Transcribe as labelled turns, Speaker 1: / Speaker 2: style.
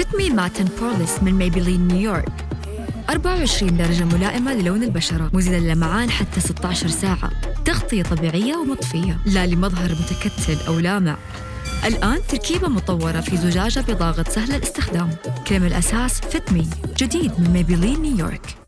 Speaker 1: Fit Me Matte and Poreless من ميبلين نيويورك. 24 درجة ملائمة للون البشرة مزيلة للمعان حتى 16 ساعة. تغطية طبيعية ومطفية لا لمظهر متكتل أو لامع. الآن تركيبة مطورة في زجاجة بضاغط سهل الاستخدام. كريم الأساس Fit Me جديد من ميبلين نيويورك.